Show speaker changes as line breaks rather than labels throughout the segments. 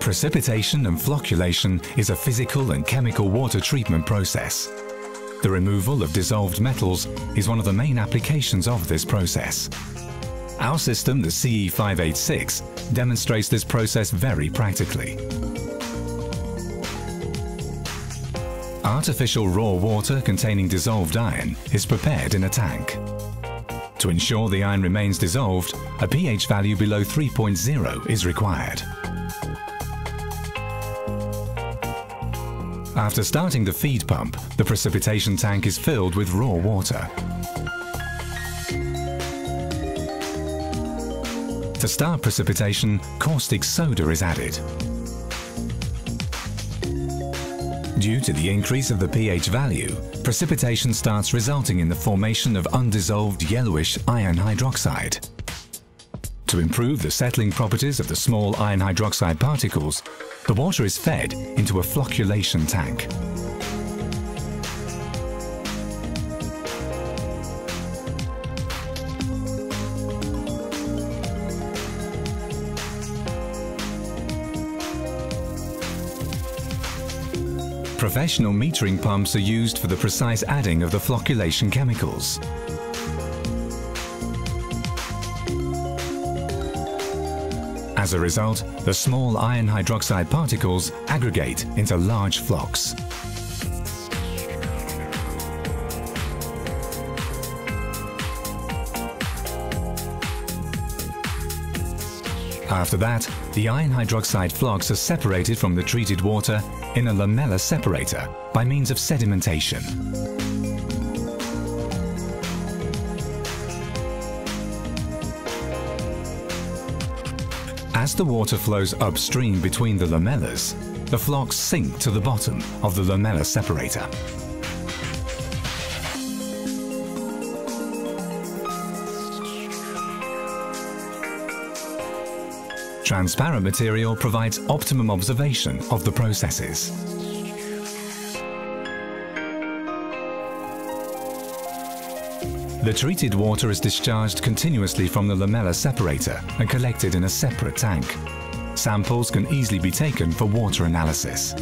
Precipitation and flocculation is a physical and chemical water treatment process. The removal of dissolved metals is one of the main applications of this process. Our system, the CE586, demonstrates this process very practically. Artificial raw water containing dissolved iron is prepared in a tank. To ensure the iron remains dissolved, a pH value below 3.0 is required. After starting the feed pump, the precipitation tank is filled with raw water. To start precipitation, caustic soda is added. Due to the increase of the pH value, precipitation starts resulting in the formation of undissolved yellowish iron hydroxide. To improve the settling properties of the small iron hydroxide particles, the water is fed into a flocculation tank. Professional metering pumps are used for the precise adding of the flocculation chemicals. As a result, the small iron hydroxide particles aggregate into large flocs. After that, the iron hydroxide flocs are separated from the treated water in a lamella separator by means of sedimentation. As the water flows upstream between the lamellas, the flocs sink to the bottom of the lamella separator. Transparent material provides optimum observation of the processes. The treated water is discharged continuously from the lamella separator and collected in a separate tank. Samples can easily be taken for water analysis.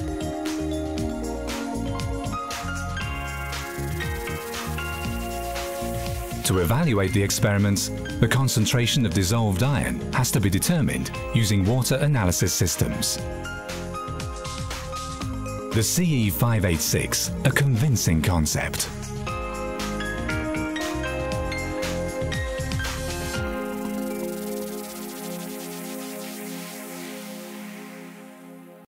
To evaluate the experiments, the concentration of dissolved iron has to be determined using water analysis systems. The CE586, a convincing concept.